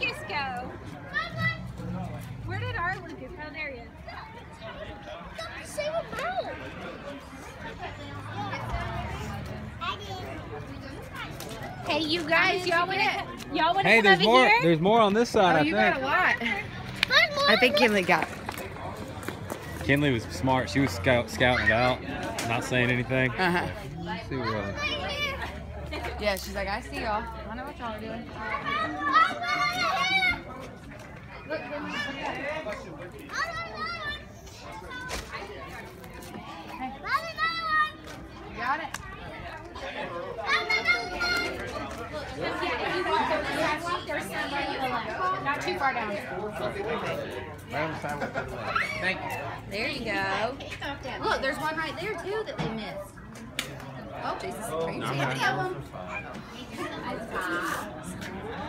Lucas go? Where did our Lucas? Oh, there he is. Hey, you guys, y'all want to, y'all want to Hey, there's more. Here? There's more on this side. Oh, I you think. got a lot. I think Kinley got. Kinley was smart. She was scout, scouting it out, not saying anything. Uh huh. Let's see what. Uh, yeah, she's like, I see y'all. I know what y'all are doing. You got it. Not too far down. There you go. Look, there's one right there too that they missed. Oh, Jesus, crazy. How many of them?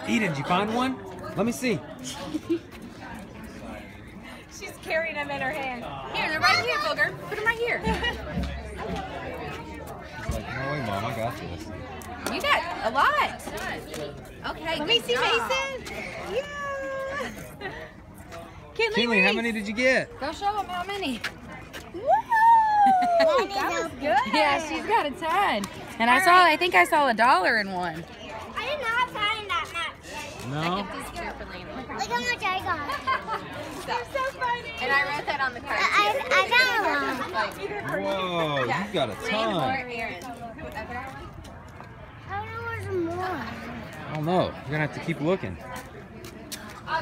Eden, did you find one? Let me see. She's carrying them in her hand. Here, they're right here, Booger. Put them right here. Like, no way, mom. I got this. You got a lot. Okay, Let me good see job. Mason. Yeah. Kinley, Kinley, how many did you get? Go show them how many. Woo! that was good. Yeah, she's got a ton. And I saw, I think I saw a dollar in one. I did not find that much. No. Look how much I got. You're so funny. And I wrote that on the card. I, I got one. Whoa, you got a ton. I don't know where's more. I don't know. You're gonna have to keep looking.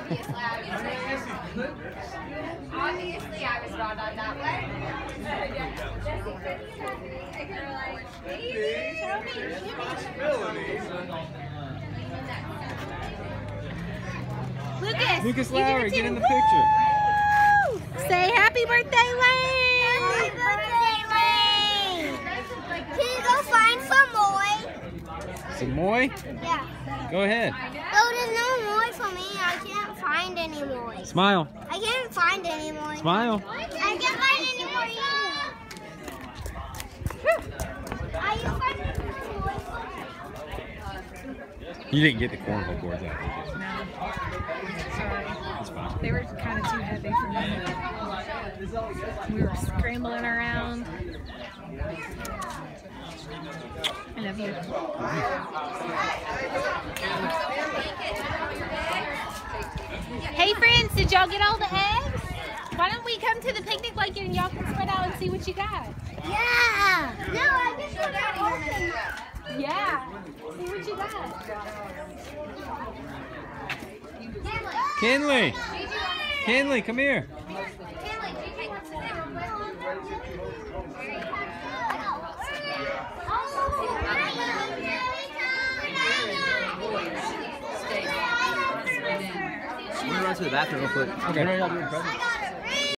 Obviously, obviously. Obviously, I was brought on that way. Lucas. Lucas you get a Lowry, get in the picture. Woo! Say happy birthday, Lane. Happy birthday, Lane. Can you go find some more? Some moi? Yeah. Go ahead. Oh, there's no more for me. I can't find any more. Smile. I can't find any more. Smile. I can't find any more either. Are you finding more? You didn't get the cornhole boards out. did you? Sorry. That's fine. They were kind of too heavy for me. We were scrambling around. I love you. Hey friends, did y'all get all the eggs? Why don't we come to the picnic blanket and y'all can spread out and see what you got? Yeah. No, I just want to open Yeah. See what you got. Kinley. Kinley, come here. I'm to the bathroom real quick. Okay.